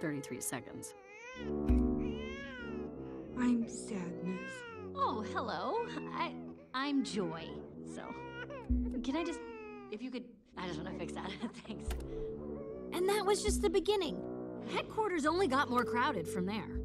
33 seconds. I'm sadness. Oh, hello. I I'm Joy. So, can I just if you could I just want to fix that. Thanks. And that was just the beginning. Headquarters only got more crowded from there.